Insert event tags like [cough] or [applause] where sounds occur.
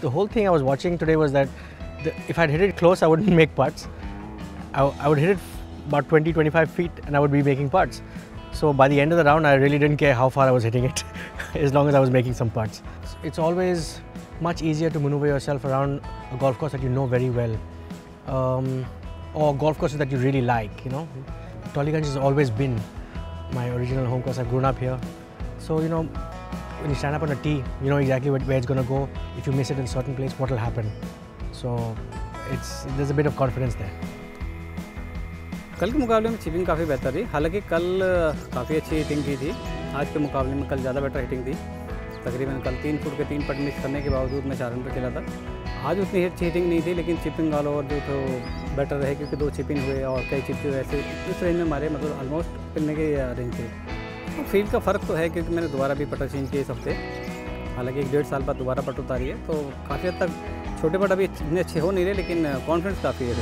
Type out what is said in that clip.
the whole thing I was watching today was that the, if I'd hit it close, I wouldn't [laughs] make putts. I, I would hit it about 20 25 feet and I would be making putts. So by the end of the round, I really didn't care how far I was hitting it, [laughs] as long as I was making some putts. It's always much easier to maneuver yourself around a golf course that you know very well, um, or golf courses that you really like. You know, Tollygunge has always been my original home course. I've grown up here, so you know, when you stand up on a tee, you know exactly where it's going to go. If you miss it in a certain place, what will happen? So it's there's a bit of confidence there. कल के मुकाबले में chipping काफ़ी बेहतर रही हालाँकि कल काफ़ी अच्छी हिटिंग की थी आज के मुकाबले में कल ज़्यादा बेटर हिटिंग थी तकरीबन कल तीन फुट के तीन पट मिस करने के बावजूद मैं चार रन पर खेला था आज उतनी अच्छी हिटिंग नहीं थी लेकिन चिपिंग ऑल ओवर जो तो बेटर रहे क्योंकि दो चिपिंग हुए और कई चिप जो ऐसे इस रेंज में हमारे मतलब ऑलमोस्ट पिलने के रेंज थे तो फ़ील्ड का फ़र्क तो है, क्योंकि मैंने दोबारा भी पटर चेंज किए इस हफ़्ते। हालाँकि एक डेढ़ साल बाद दोबारा पट उतारी है तो काफ़ी हद तक छोटे पट अभी इतने अच्छे हो नहीं रहे, लेकिन कॉन्फिडेंस काफ़ी है